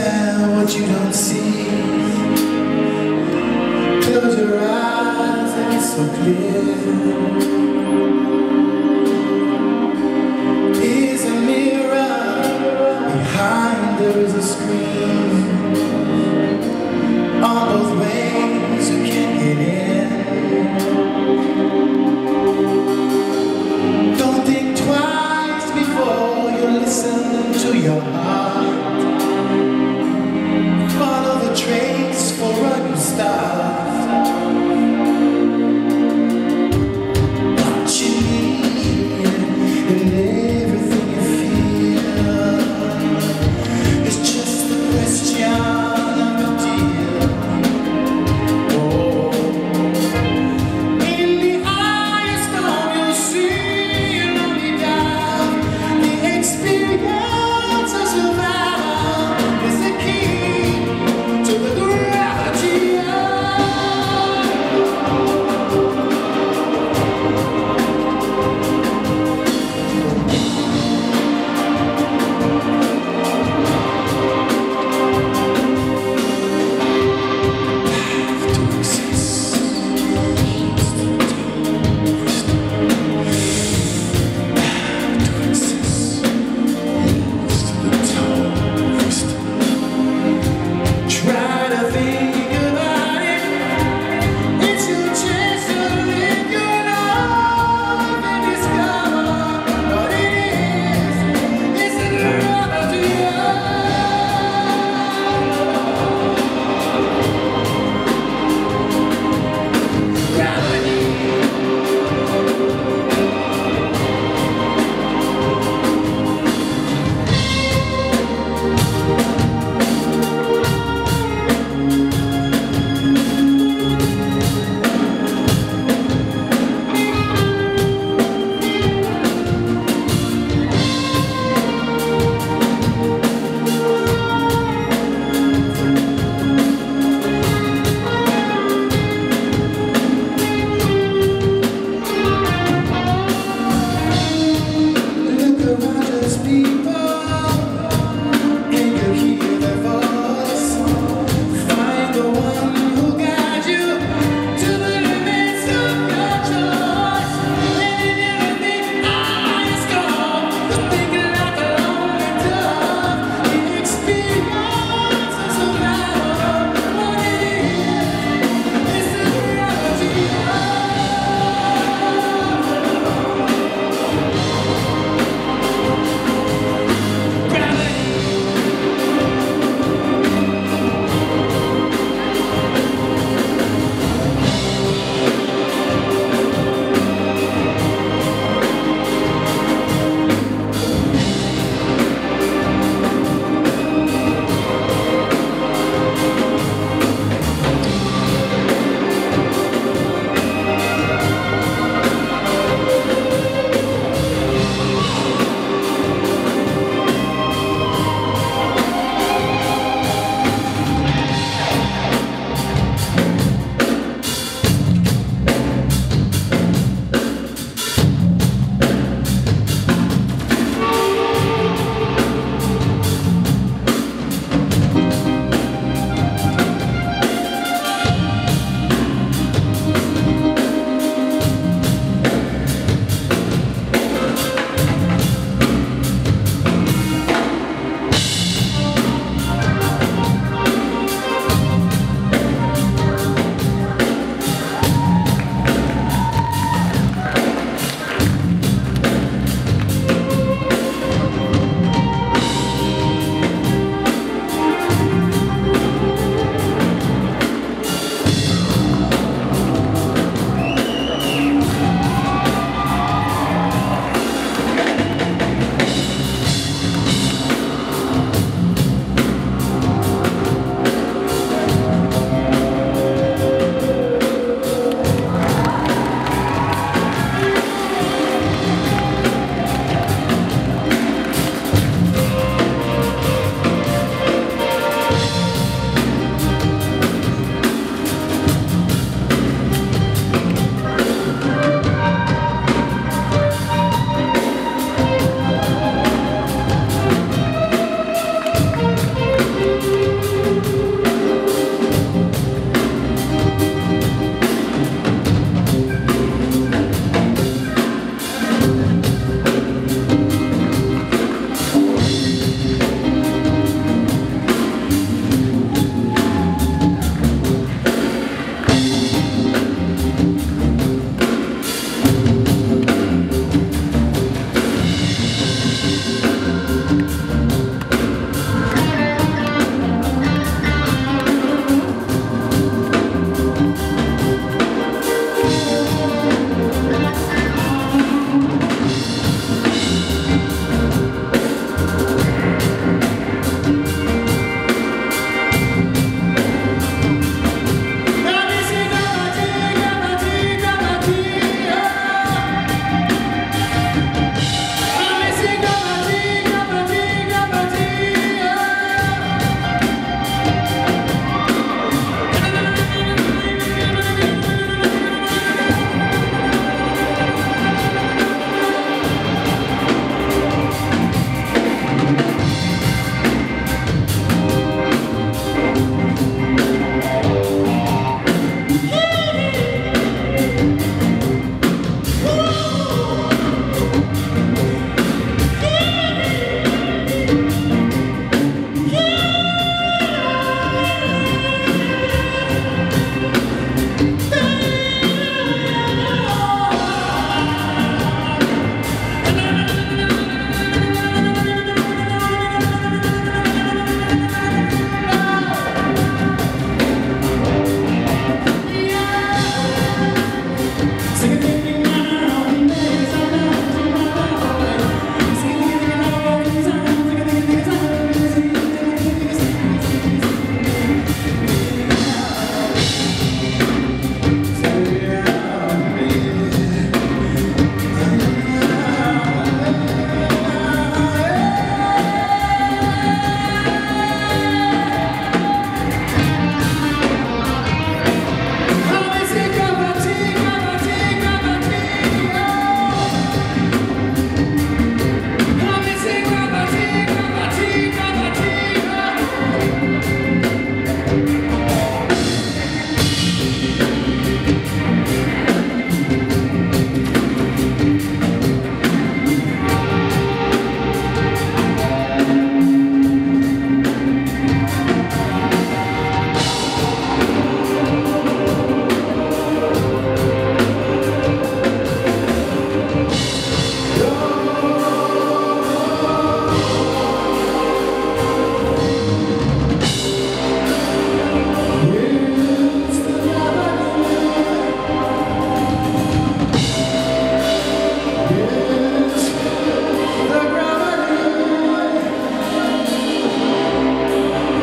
what you don't see. Close your eyes and it's so clear.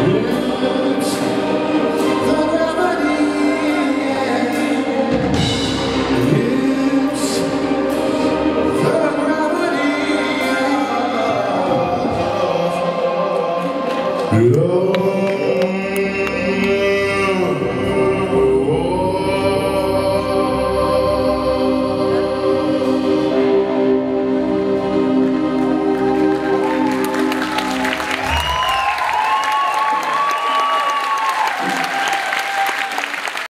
Yeah.